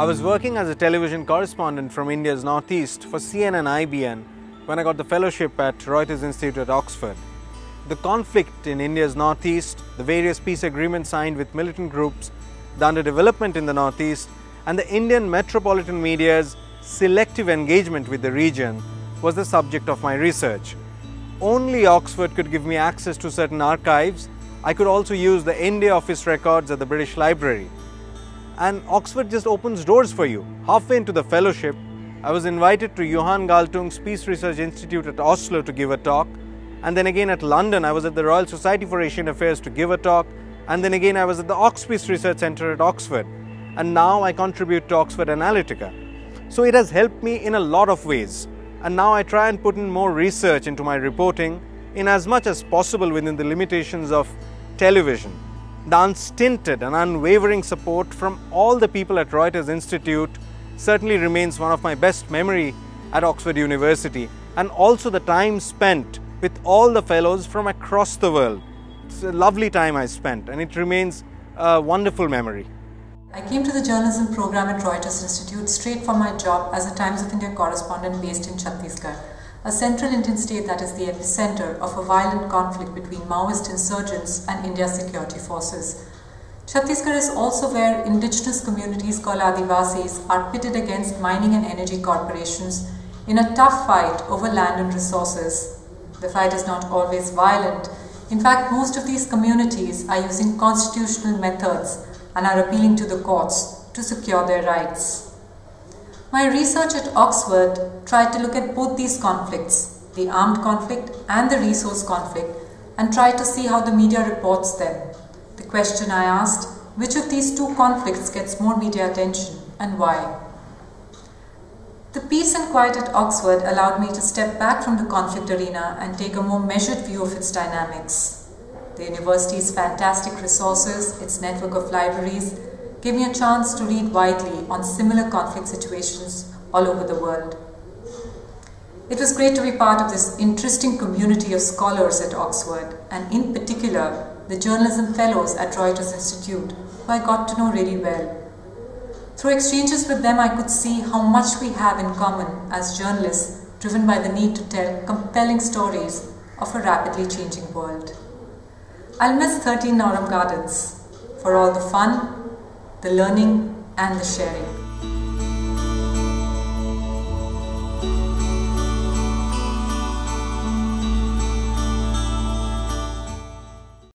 I was working as a television correspondent from India's northeast for CNN and IBN when I got the fellowship at Reuters Institute at Oxford. The conflict in India's northeast, the various peace agreements signed with militant groups, the underdevelopment in the northeast, and the Indian metropolitan media's selective engagement with the region was the subject of my research. Only Oxford could give me access to certain archives. I could also use the India Office records at the British Library and Oxford just opens doors for you. Halfway into the fellowship, I was invited to Johan Galtung's Peace Research Institute at Oslo to give a talk, and then again at London, I was at the Royal Society for Asian Affairs to give a talk, and then again I was at the Ox Peace Research Centre at Oxford, and now I contribute to Oxford Analytica. So it has helped me in a lot of ways, and now I try and put in more research into my reporting in as much as possible within the limitations of television the unstinted and unwavering support from all the people at Reuters Institute certainly remains one of my best memory at Oxford University and also the time spent with all the fellows from across the world. It's a lovely time I spent and it remains a wonderful memory. I came to the journalism program at Reuters Institute straight from my job as a Times of India correspondent based in Chhattisgarh a central Indian state that is the epicenter of a violent conflict between Maoist insurgents and India's security forces. Chhattisgarh is also where indigenous communities called Adivasis are pitted against mining and energy corporations in a tough fight over land and resources. The fight is not always violent. In fact, most of these communities are using constitutional methods and are appealing to the courts to secure their rights. My research at Oxford tried to look at both these conflicts, the armed conflict and the resource conflict, and tried to see how the media reports them. The question I asked, which of these two conflicts gets more media attention and why? The peace and quiet at Oxford allowed me to step back from the conflict arena and take a more measured view of its dynamics. The university's fantastic resources, its network of libraries, gave me a chance to read widely on similar conflict situations all over the world. It was great to be part of this interesting community of scholars at Oxford, and in particular, the journalism fellows at Reuters Institute, who I got to know really well. Through exchanges with them, I could see how much we have in common as journalists driven by the need to tell compelling stories of a rapidly changing world. I'll miss 13 Norham Gardens for all the fun, the learning and the sharing.